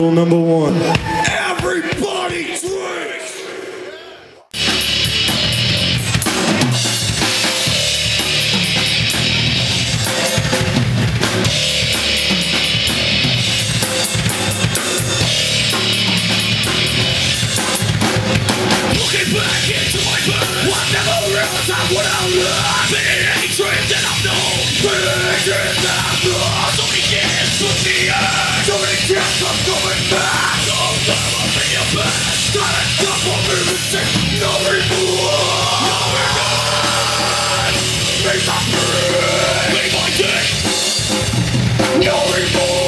Rule number one. Everybody drink! Looking back into my past I never realized what I have lost Many dreams that I've known Many dreams that I've lost Tears I'm coming back I'll be your best Got a couple music No remorse No remorse Make my free my day No Make my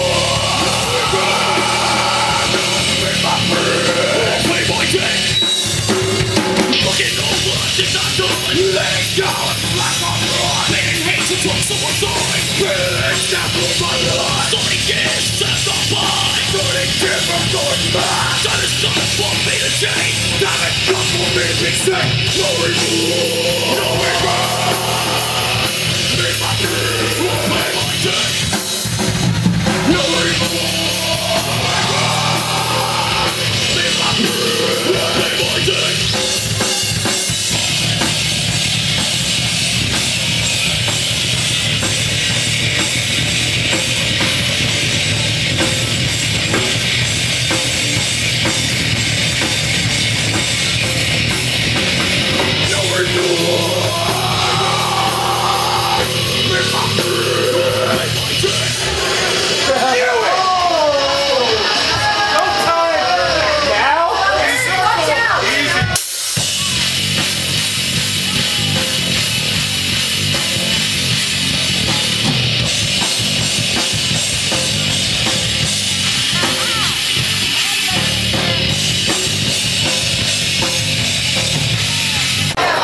go like I'm wrong Letting hate to from someone's side Feeling down through my life So many From going back Time is done for me to be No remorse No regret Make my dreams Make my day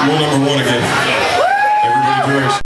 Rule number one again. Everybody drinks.